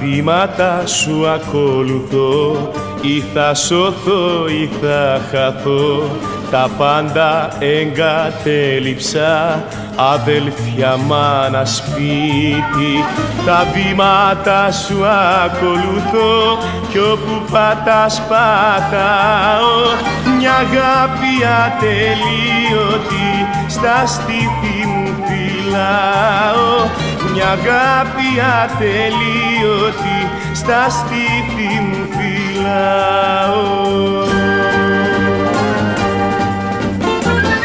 βήματα σου ακολουθώ ή θα σωθώ ή θα χαθώ. Τα πάντα εγκατέλειψα. Αδελφιά μάνα σπίτι. Τα βήματα σου ακολουθώ. Κι όπου πατάς πατάω. Μια αγάπη ατελείωτη στα στήθη μου φυλάω μια αγάπη ατελείωτη στα στήθη μου φυλάω.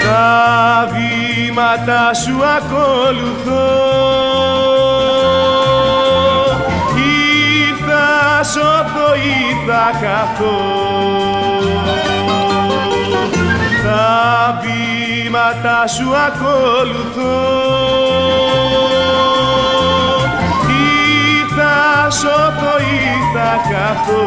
Τα βήματα σου ακολουθώ. Ή θα σωθώ ή θα χαθώ Τα βήματα σου ακολουθώ χαθώ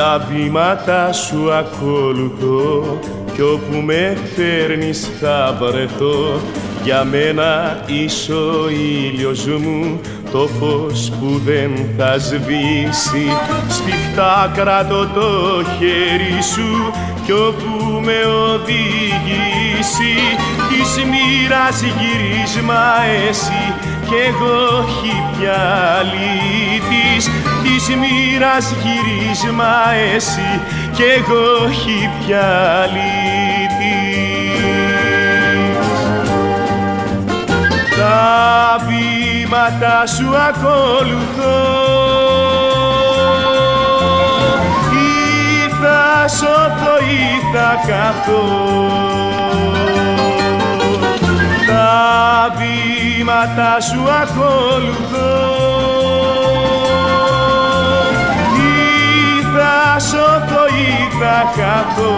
Τα βήματα σου ακολουθώ. Κι όπου με φέρνεις θα βρεθώ για μένα είσαι ο ήλιος μου το φως που δεν θα σβήσει. Σφιχτά κρατώ το χέρι σου κι όπου με οδηγήσει. Της μοίρας γυρίσμα εσύ κι εγώ χιπιαλίτης της μοίρας γυρίσμα εσύ κι εγώ χιπιαλίτης βήματα σου ακολουθώ ή θα σωθώ ή θα καθώ Τα βήματα σου ακολουθώ ή θα σωθώ ή θα χαθώ